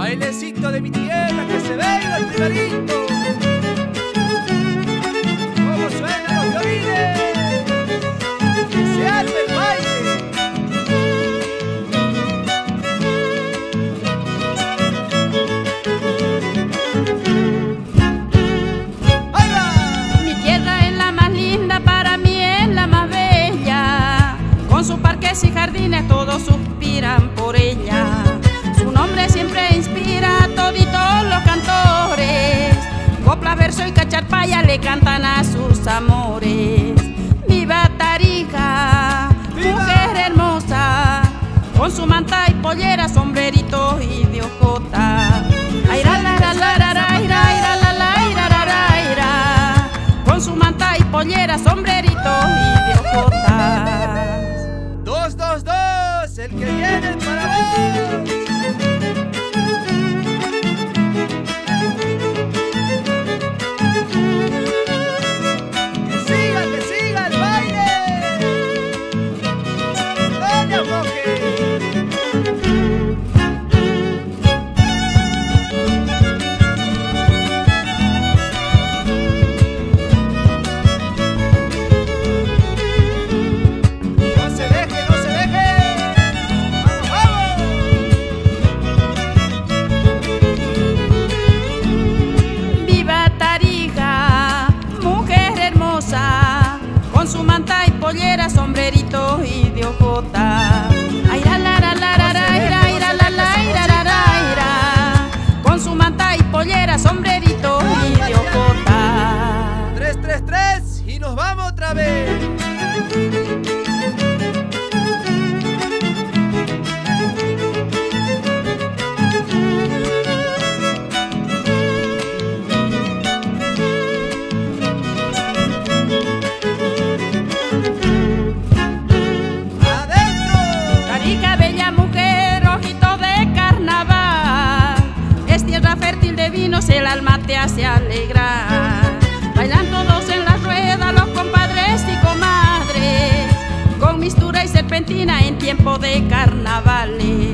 Bailecito de mi tierra que se venga el primerito. ¿Cómo suenan los violines? Que se el baile. ¡Ahí va! Mi tierra es la más linda, para mí es la más bella. Con sus parques y jardines todos suspiran cacharpaya le cantan a sus amores. Viva Tarija, ¡Viva! mujer hermosa, con su manta y pollera, sombrerito y de ojota. Con su manta y pollera, sombrerito y de ojotas. Dos, dos, dos, el que viene pollera, sombrerito y de ojota. Tres, tres, tres y nos vamos otra vez. el alma te hace alegrar. Bailan todos en la rueda los compadres y comadres, con mistura y serpentina en tiempo de carnavales.